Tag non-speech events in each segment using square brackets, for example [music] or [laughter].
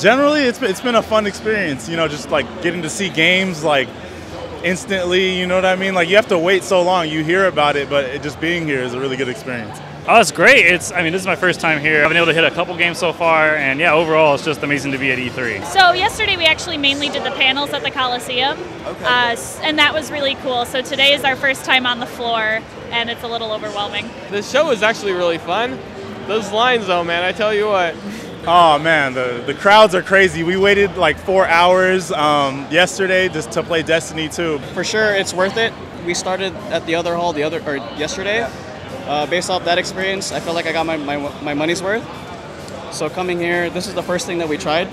Generally, it's been, it's been a fun experience. You know, just like getting to see games like instantly. You know what I mean? Like you have to wait so long. You hear about it, but it, just being here is a really good experience. Oh, it's great. It's I mean, this is my first time here. I've been able to hit a couple games so far, and yeah, overall, it's just amazing to be at E3. So yesterday we actually mainly did the panels at the Coliseum, Okay. uh, and that was really cool. So today is our first time on the floor, and it's a little overwhelming. The show is actually really fun. Those lines, though, man, I tell you what. [laughs] Oh man, the the crowds are crazy. We waited like four hours um, yesterday just to play Destiny 2. For sure, it's worth it. We started at the other hall the other or yesterday. Uh, based off that experience, I feel like I got my, my, my money's worth. So coming here, this is the first thing that we tried.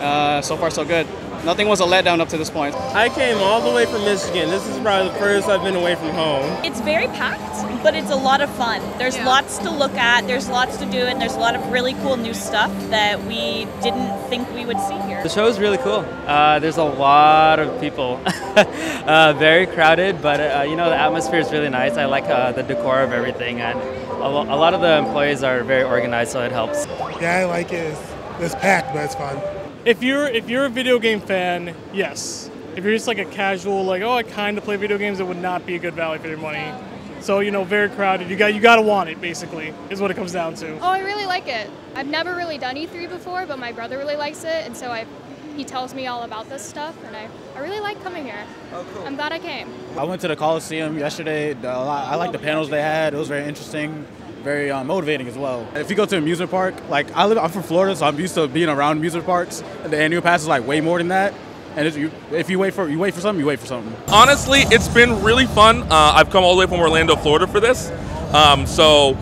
Uh, so far, so good. Nothing was a letdown up to this point. I came all the way from Michigan. This is probably the first I've been away from home. It's very packed, but it's a lot of fun. There's lots to look at, there's lots to do, and there's a lot of really cool new stuff that we didn't think we would see here. The show is really cool. Uh, there's a lot of people, [laughs] uh, very crowded, but uh, you know the atmosphere is really nice. I like uh, the decor of everything, and a, lo- a lot of the employees are very organized, so it helps. Yeah, I like it. It's, it's packed, but it's fun. If you're if you're a video game fan, yes. If you're just like a casual, like oh, I kind of play video games, it would not be a good value for your money. So you know, very crowded. You got you got to want it. Basically, is what it comes down to. Oh, I really like it. I've never really done E3 before, but my brother really likes it, and so I, he tells me all about this stuff, and I, I really like coming here. Oh, cool. I'm glad I came. I went to the Coliseum yesterday. The- a lot- I like the panels they had. It was very interesting, very uh, motivating as well. If you go to an amusement park, like I live, I'm from Florida, so I'm used to being around amusement parks. The annual pass is like way more than that. And you, if you wait for you wait for something, you wait for something. Honestly, it's been really fun. Uh, I've come all the way from Orlando, Florida for this. Um, so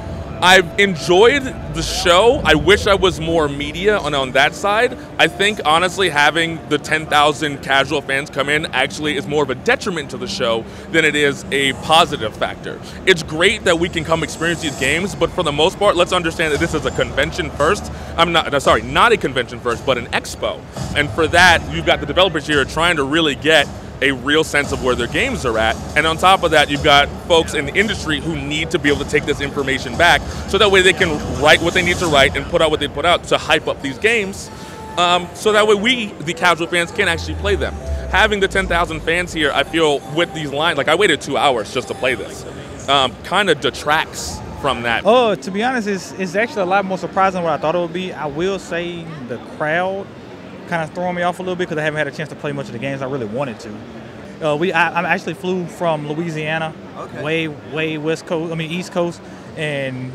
I've enjoyed the show. I wish I was more media on, on that side. I think, honestly, having the 10,000 casual fans come in actually is more of a detriment to the show than it is a positive factor. It's great that we can come experience these games, but for the most part, let's understand that this is a convention first. I'm not, no, sorry, not a convention first, but an expo. And for that, you've got the developers here trying to really get a real sense of where their games are at. And on top of that, you've got folks in the industry who need to be able to take this information back so that way they can write what they need to write and put out what they put out to hype up these games. Um, so that way we, the casual fans, can actually play them. Having the 10,000 fans here, I feel with these lines, like I waited two hours just to play this, um, kind of detracts from that. Oh, to be honest, it's, it's actually a lot more surprising than what I thought it would be. I will say the crowd kind of throwing me off a little bit because I haven't had a chance to play much of the games I really wanted to. Uh, we I, I actually flew from Louisiana, Okay. way way west coast. I mean east coast, and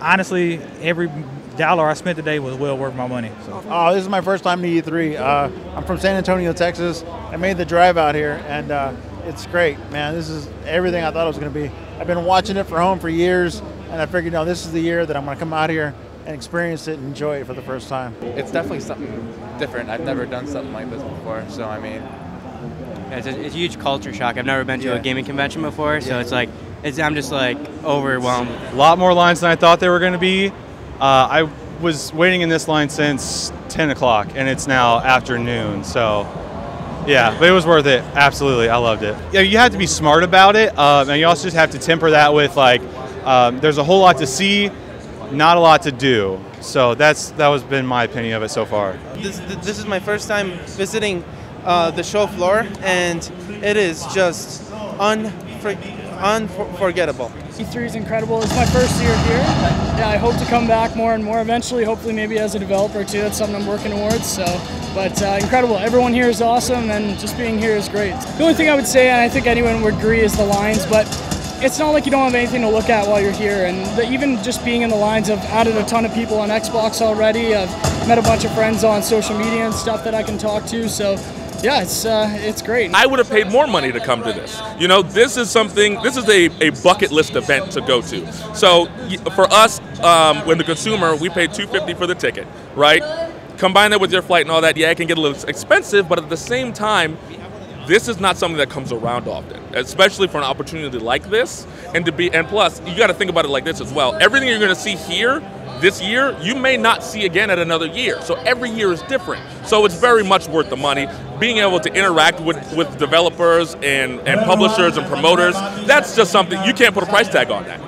honestly, every dollar I spent today was well worth my money. So. Oh, this is my first time to E3. Uh, I'm from San Antonio, Texas. I made the drive out here, and uh, it's great, man. This is everything I thought it was going to be. I've been watching it for home for years, and I figured, no, this is the year that I'm going to come out here and experience it and enjoy it for the first time. It's definitely something different. I've never done something like this before, so I mean, It's a, it's a huge culture shock. I've never been to Yeah. a gaming convention before, so it's like it's, I'm just like overwhelmed. A lot more lines than I thought there were going to be. Uh, I was waiting in this line since 10 o'clock, and it's now afternoon. So, yeah, but it was worth it. Absolutely, I loved it. Yeah, you have to be smart about it, um, and you also just have to temper that with like, um, there's a whole lot to see, not a lot to do. So that's that was been my opinion of it so far. This, this is my first time visiting uh, the show floor, and it is just unfor- unforgettable. E3 is incredible. It's my first year here. Yeah, I hope to come back more and more eventually. Hopefully, maybe as a developer too. That's something I'm working towards. So, but uh, incredible. Everyone here is awesome, and just being here is great. The only thing I would say, and I think anyone would agree, is the lines. But it's not like you don't have anything to look at while you're here. And the, even just being in the lines, I've added a ton of people on Xbox already. I've met a bunch of friends on social media and stuff that I can talk to. So, yeah, it's uh, it's great. I would have paid more money to come to this. You know, this is something, this is a, a bucket list event to go to. So for us, um, when the consumer, we paid 250 for the ticket, right? Combine that with your flight and all that, yeah, it can get a little expensive, but at the same time, this is not something that comes around often, especially for an opportunity like this. And to be, and plus, you got to think about it like this as well. Everything you're going to see here this year, you may not see again at another year. So every year is different. So it's very much worth the money. Being able to interact with, with developers and, and publishers and promoters, that's just something, you can't put a price tag on that.